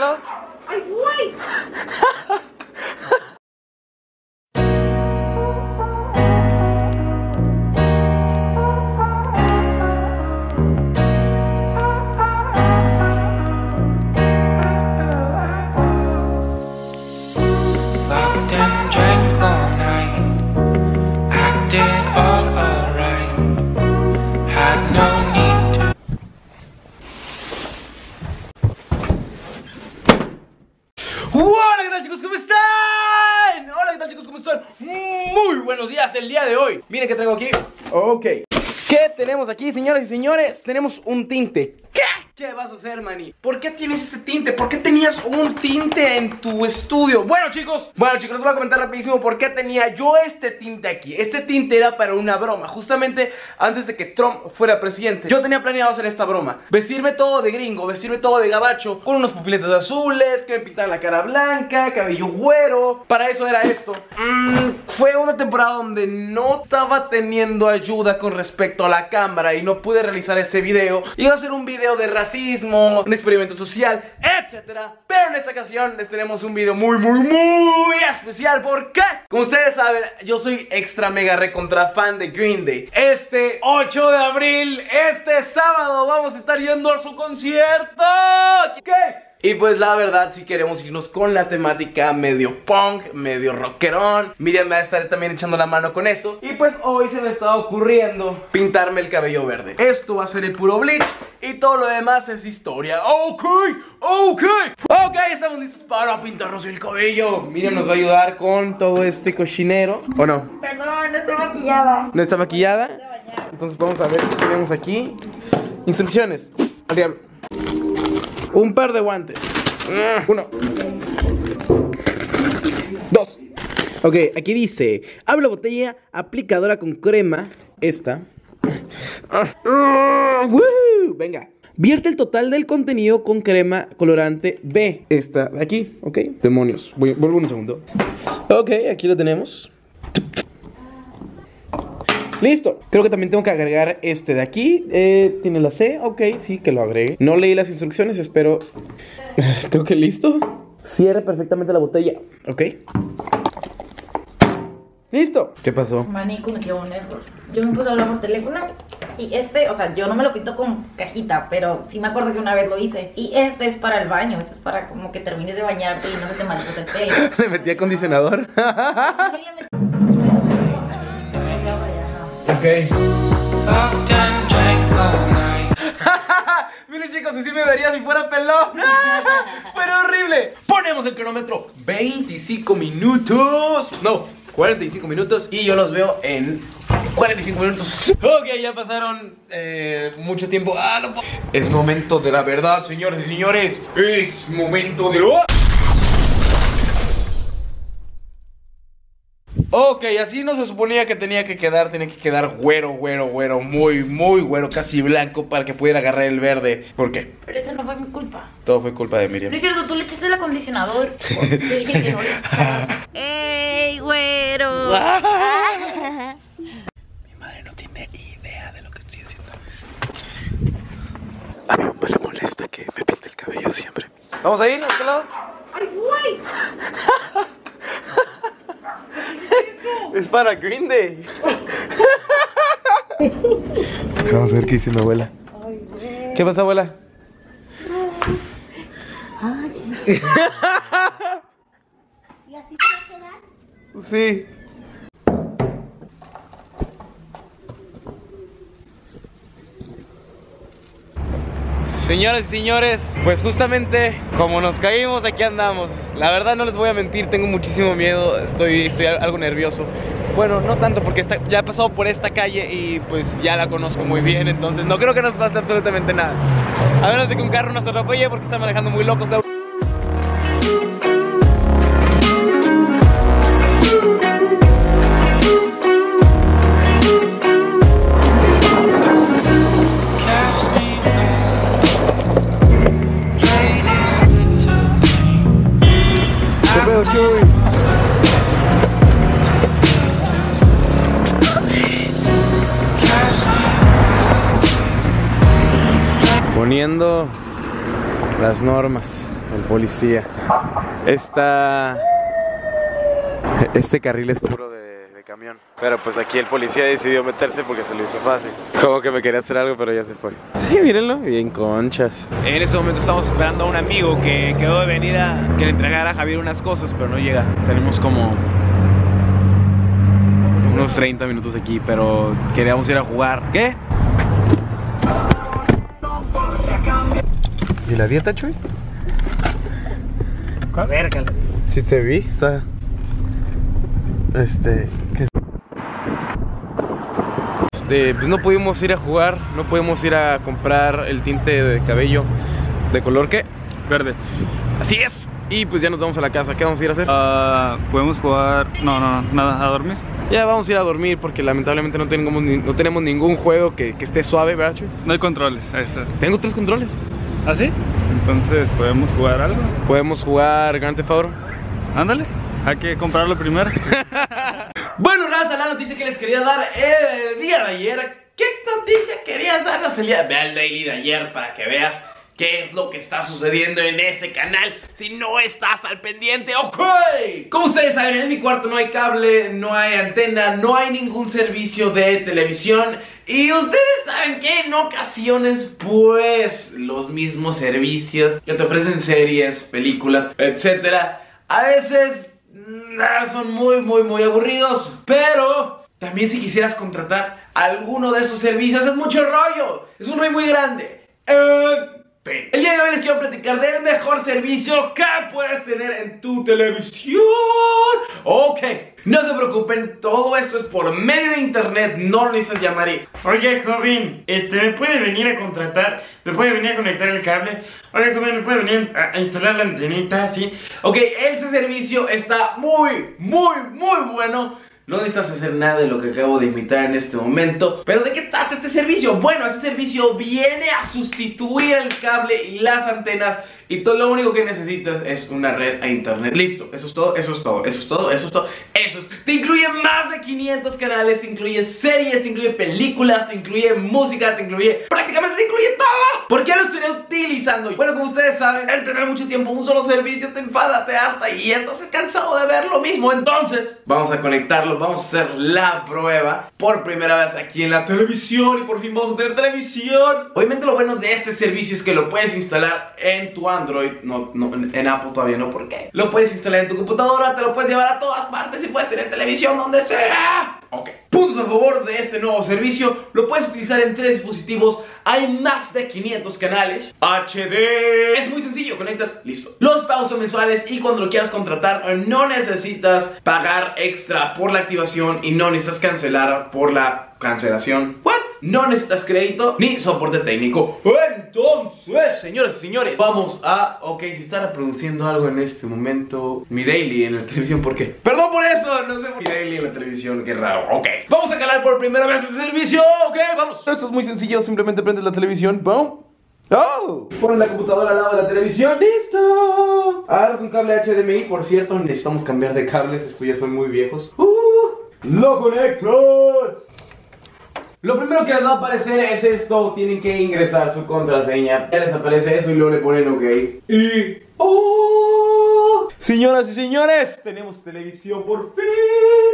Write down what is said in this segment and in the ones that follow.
¡Ay, güey! señores? Tenemos un tinte. ¿Qué? ¿Qué vas a hacer, Manny? ¿Por qué tienes este tinte? ¿Por qué tenías un tinte en tu estudio? Bueno, chicos, bueno, chicos, les voy a comentar rapidísimo por qué tenía yo este tinte aquí. Este tinte era para una broma. Justamente antes de que Trump fuera presidente, yo tenía planeado hacer esta broma. Vestirme todo de gringo, vestirme todo de gabacho, con unos pupiletes azules, que me pintaran la cara blanca, cabello güero. Para eso era esto. Mm, fue una temporada donde no estaba teniendo ayuda con respecto a la cámara y no pude realizar ese video. Iba a ser un video de racismo, un experimento social, etcétera. Pero en esta ocasión les tenemos un video muy, muy, muy especial. ¿Por qué? Como ustedes saben, yo soy extra mega recontra fan de Green Day. Este 8 de abril, este sábado, vamos a estar yendo a su concierto. ¿Qué? Y pues la verdad, si queremos irnos con la temática medio punk, medio rockerón, Miriam me va a estar también echando la mano con eso. Y pues hoy se me está ocurriendo pintarme el cabello verde. Esto va a ser el puro bleach y todo lo demás es historia. Ok, ok, ok, estamos listos para pintarnos el cabello. Miriam nos va a ayudar con todo este cochinero. ¿O no? Perdón, no estoy maquillada. ¿No está maquillada? Entonces vamos a ver qué tenemos aquí. Instrucciones. Al diablo. Un par de guantes. Uno. Dos. Ok, aquí dice, abre la botella aplicadora con crema, esta. Ah. Venga. Vierte el total del contenido con crema colorante B. Esta de aquí, ok. Demonios. Voy, vuelvo un segundo. Ok, aquí lo tenemos. Listo. Creo que también tengo que agregar este de aquí. Eh, Tiene la C. Ok, sí, que lo agregue. No leí las instrucciones, espero. Creo que listo. Cierre perfectamente la botella. Ok. Listo. ¿Qué pasó? Manny cometió un error. Yo me puse a hablar por teléfono y este, o sea, yo no me lo pinto con cajita, pero sí me acuerdo que una vez lo hice. Y este es para el baño, este es para como que termines de bañarte y no se te mariposa el pelo. Le metí acondicionador. Miren chicos, así me vería si fuera pelón. Pero horrible. Ponemos el cronómetro. 25 minutos. No, 45 minutos. Y yo los veo en 45 minutos. Ok, ya pasaron eh, mucho tiempo. Ah, no. Es momento de la verdad, señores y señores. Es momento de Ok, así no se suponía que tenía que quedar, tenía que quedar güero, güero, güero, muy, muy güero, casi blanco para que pudiera agarrar el verde. ¿Por qué? Pero eso no fue mi culpa. Todo fue culpa de No Miriam. es cierto, tú le echaste el acondicionador. Te dije que no le echaras. ¡Ey, güero! Mi madre no tiene idea de lo que estoy haciendo. A mi mamá le molesta que me pinte el cabello siempre. ¿Vamos a ir a este lado? ¡Ay, güey! Es para Green Day. Vamos a ver qué dice mi abuela. ¿Qué pasa, abuela? ¿Y así te va a quedar? Sí. Señoras y señores, pues justamente como nos caímos, aquí andamos. La verdad no les voy a mentir, tengo muchísimo miedo, estoy, estoy al- algo nervioso. Bueno, no tanto porque ya he pasado por esta calle y pues ya la conozco muy bien, entonces no creo que nos pase absolutamente nada. A menos de que un carro nos atropelle porque está manejando muy locos. de- Las normas. el policía. Esta... Este carril es puro de, camión. Pero pues aquí el policía decidió meterse porque se lo hizo fácil. Como que me quería hacer algo, pero ya se fue. Sí, mírenlo, bien conchas. En este momento estamos esperando a un amigo que quedó de venir que le entregara a Javier unas cosas, pero no llega. Tenemos como unos 30 minutos aquí, pero queríamos ir a jugar. ¿Qué? ¿Y la dieta, Chuy? Verga. Sí te vi, está... Este... ¿qué? Este, pues no pudimos ir a jugar, no pudimos ir a comprar el tinte de cabello de color ¿qué? Verde. Así es. Y pues ya nos vamos a la casa. ¿Qué vamos a ir a hacer? Ah, Podemos jugar. No, no, no, nada, a dormir. Ya vamos a ir a dormir porque lamentablemente no tenemos, ni- no tenemos ningún juego que, que esté suave, ¿verdad, Chuy? No hay controles. Eso. Tengo tres controles. ¿Ah, sí? Entonces, ¿podemos jugar algo? Podemos jugar Grand Theft Auto. Ándale. Hay que comprarlo primero. Bueno, raza, la noticia que les quería dar el día de ayer. ¿Qué noticia querías darnos el día? Ve al daily de ayer para que veas qué es lo que está sucediendo en ese canal si no estás al pendiente. ¡Ok! Como ustedes saben, en mi cuarto no hay cable, no hay antena, no hay ningún servicio de televisión. Y ustedes saben que en ocasiones, pues, los mismos servicios que te ofrecen series, películas, etcétera, a veces mm, son muy, muy, muy aburridos. Pero también si quisieras contratar alguno de esos servicios, es mucho rollo. Es un rollo muy grande. En El día de hoy les quiero platicar del mejor servicio que puedes tener en tu televisión. Ok, no se preocupen, todo esto es por medio de internet, no lo necesitas llamar y... Oye, joven, este, ¿me puede venir a contratar? ¿Me puede venir a conectar el cable? Oye, joven, ¿me puede venir a, a instalar la antenita? ¿Sí? Ok, ese servicio está muy, muy, muy bueno. No necesitas hacer nada de lo que acabo de imitar en este momento. Pero ¿de qué trata este servicio? Bueno, este servicio viene a sustituir el cable y las antenas. Y todo lo único que necesitas es una red a internet. Listo, eso es todo, eso es todo, eso es todo, eso es todo. Eso es. Te incluye más de 500 canales, te incluye series, te incluye películas, te incluye música, te incluye. Prácticamente te incluye todo. ¿Por qué lo estoy utilizando? Bueno, como ustedes saben, el tener mucho tiempo un solo servicio te enfada, te harta y estás cansado de ver lo mismo. Entonces, vamos a conectarlo, vamos a hacer la prueba por primera vez aquí en la televisión y por fin vamos a tener televisión. Obviamente lo bueno de este servicio es que lo puedes instalar en tu Android, no, no en en Apple todavía no, ¿por qué? Lo puedes instalar en tu computadora, te lo puedes llevar a todas partes y puedes tener televisión donde sea. Ok. Puntos a favor de este nuevo servicio, lo puedes utilizar en tres dispositivos, hay más de 500 canales, HD, es muy sencillo, conectas, listo. Los pagos son mensuales y cuando lo quieras contratar no necesitas pagar extra por la activación y no necesitas cancelar por la cancelación. What? No necesitas crédito ni soporte técnico. Entonces, señores y señores, vamos a. Ok, si está reproduciendo algo en este momento. Mi daily en la televisión, ¿por qué? Perdón por eso, no sé. Mi daily en la televisión, qué raro. Ok, vamos a calar por primera vez el servicio. Ok, vamos. Esto es muy sencillo, simplemente prendes la televisión. ¡Boom! ¡Oh! Pones la computadora al lado de la televisión. ¡Listo! Agarras un cable HDMI. Por cierto, necesitamos cambiar de cables. Estos ya son muy viejos. ¡Uh! ¡Lo conectas! Lo primero que les va a aparecer es esto. Tienen que ingresar su contraseña. Ya les aparece eso y luego le ponen OK. Y. ¡Oh! Señoras y señores, tenemos televisión por fin.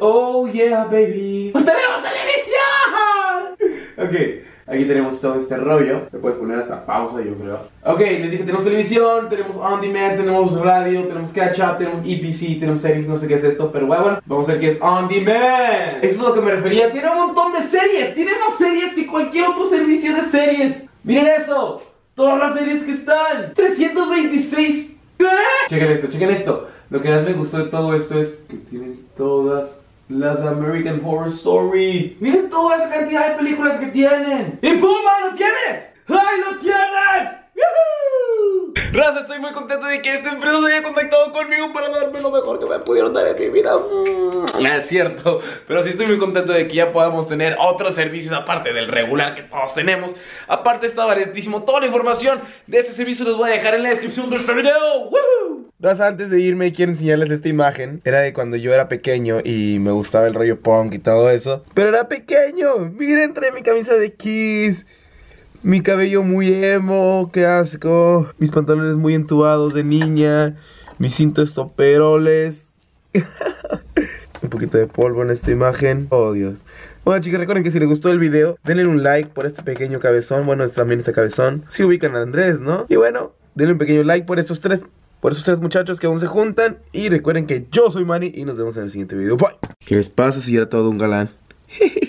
Oh yeah, baby. ¡Tenemos televisión! Ok. Aquí tenemos todo este rollo. Le puedes poner hasta pausa, yo creo. Ok, les dije, tenemos televisión, tenemos on demand, tenemos radio, tenemos catch up, tenemos EPC, tenemos series, no sé qué es esto, pero bueno, vamos a ver qué es on demand. Eso es lo que me refería. Tiene un montón de series, tiene más series que cualquier otro servicio de series. Miren eso, todas las series que están. 326. Chequen esto, chequen esto. Lo que más me gustó de todo esto es que tienen todas las American Horror Story. Miren toda esa cantidad de películas que tienen. ¡Y Puma, lo tienes! ¡Ay, lo tienes! ¡Yujú! Raza, estoy muy contento de que esta empresa se haya contactado conmigo para darme lo mejor que me pudieron dar en mi vida. Mm, Es cierto, pero sí estoy muy contento de que ya podamos tener otros servicios aparte del regular que todos tenemos. Aparte está baratísimo. Toda la información de ese servicio los voy a dejar en la descripción de este video. ¡Woo! Raza, antes de irme quiero enseñarles esta imagen. Era de cuando yo era pequeño y me gustaba el rollo punk y todo eso. Pero era pequeño. Miren, trae mi camisa de Kiss. Mi cabello muy emo, qué asco. Mis pantalones muy entubados de niña. Mis cintos toperoles. un poquito de polvo en esta imagen. Oh, Dios. Bueno, chicos, recuerden que si les gustó el video, denle un like por este pequeño cabezón. Bueno, también este cabezón. Si ubican a Andrés, ¿no? Y bueno, denle un pequeño like por estos tres. Por esos tres muchachos que aún se juntan. Y recuerden que yo soy Manny y nos vemos en el siguiente video. Bye. ¿Qué les pasa si era todo un galán?